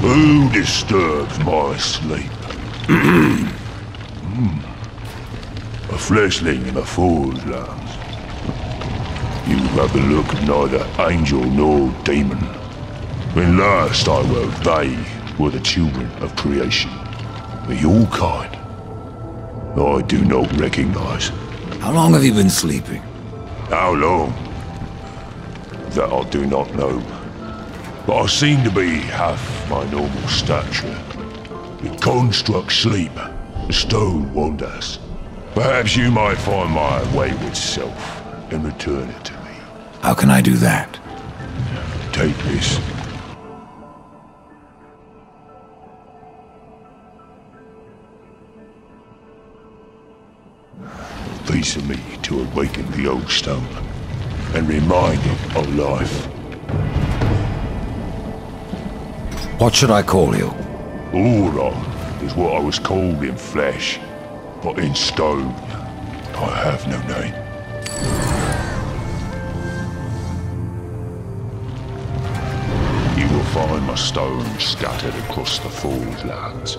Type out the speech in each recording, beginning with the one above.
Who disturbs my sleep? Hmm. A fleshling in a Forge Lands. You have the look of neither angel nor demon. When last I wrote, they were the children of creation. But your kind, I do not recognize. How long have you been sleeping? How long? That I do not know. But I seem to be half my normal stature. The construct sleep, the stone wonders. Perhaps you might find my wayward self and return it to me. How can I do that? Take this. Piece of me to awaken the old stone and remind it of life. What should I call you? Oran is what I was called in flesh, but in stone, I have no name. You will find my stones scattered across the Forge Lands.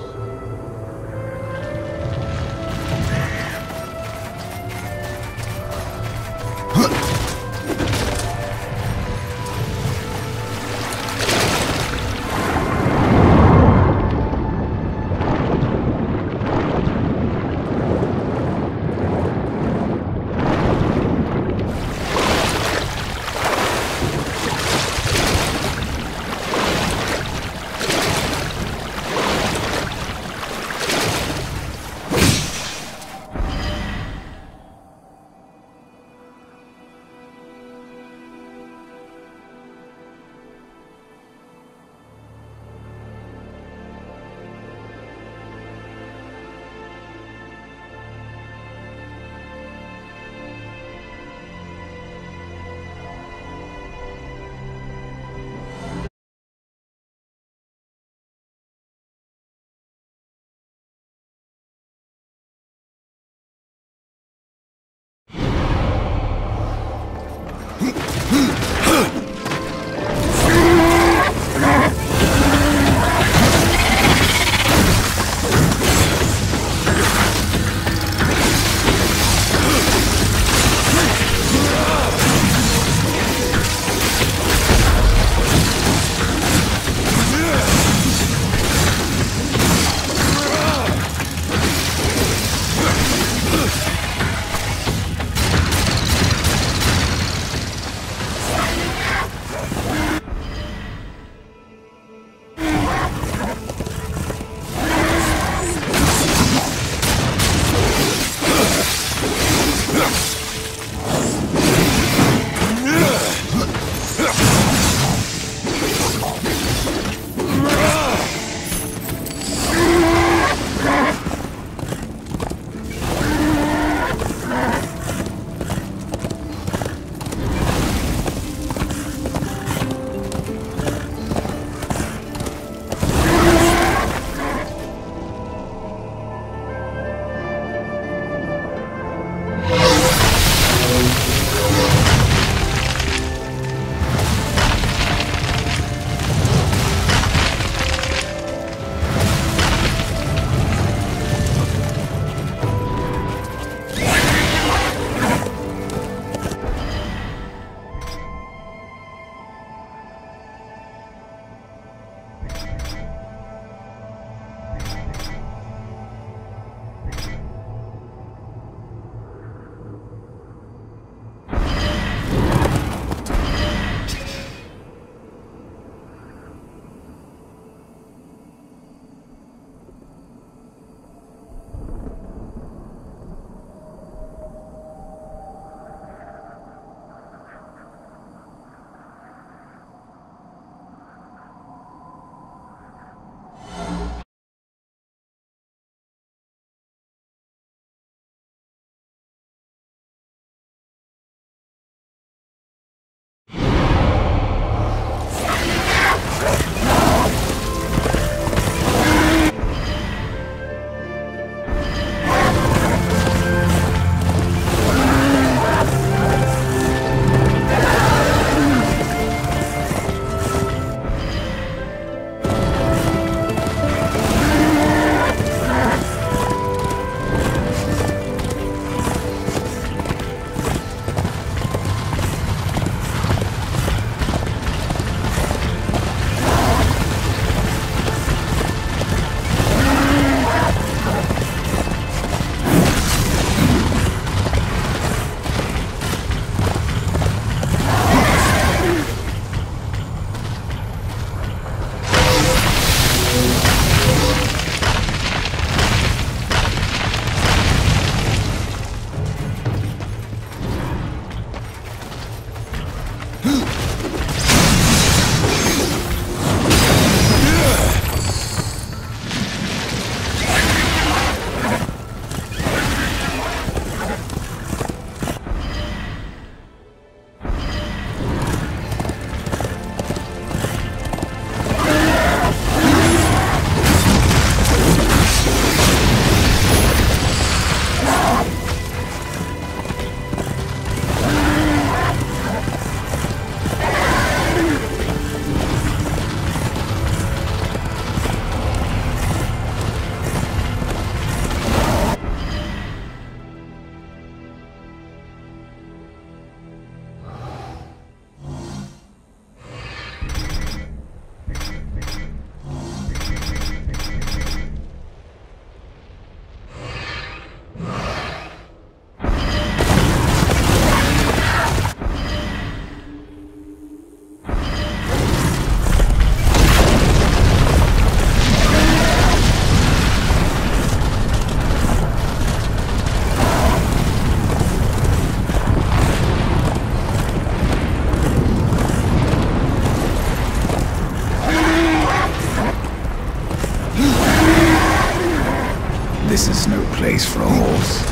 place for a horse.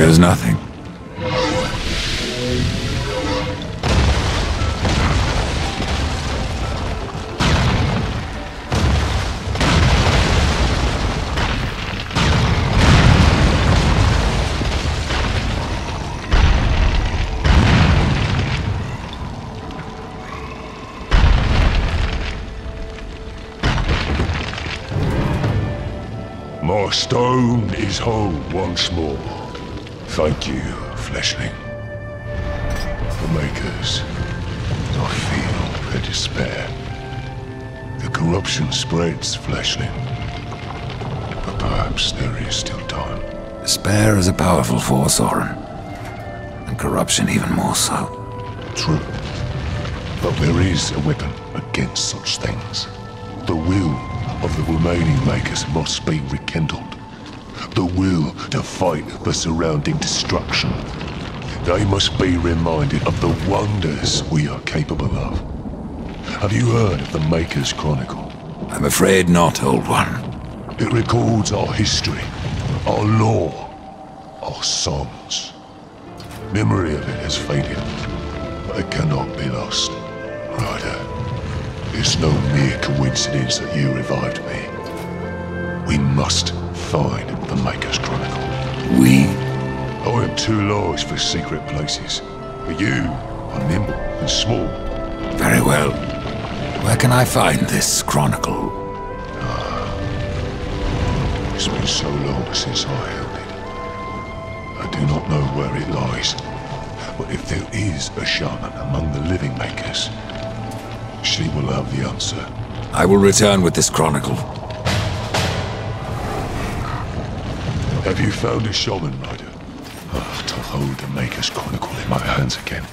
Here goes nothing. My stone is whole once more. Thank you, fleshling. The Makers. I feel their despair. The corruption spreads, fleshling. But perhaps there is still time. Despair is a powerful force, Oran. And corruption even more so. True. But there is a weapon against such things. The will of the remaining Makers must be rekindled. The will to fight the surrounding destruction. They must be reminded of the wonders we are capable of. Have you heard of the Maker's Chronicle? I'm afraid not, Old One. It records our history, our lore, our songs. Memory of it has faded, but it cannot be lost. Rider, it's no mere coincidence that you revived me. We must find the Maker's Chronicle. We? I am too large for secret places, but you are nimble and small. Very well. Where can I find this chronicle? Ah, It's been so long since I held it. I do not know where it lies. But if there is a shaman among the living makers, she will have the answer. I will return with this chronicle. Have you found a shaman, Rider? Oh, to hold the Maker's Chronicle in my hands again.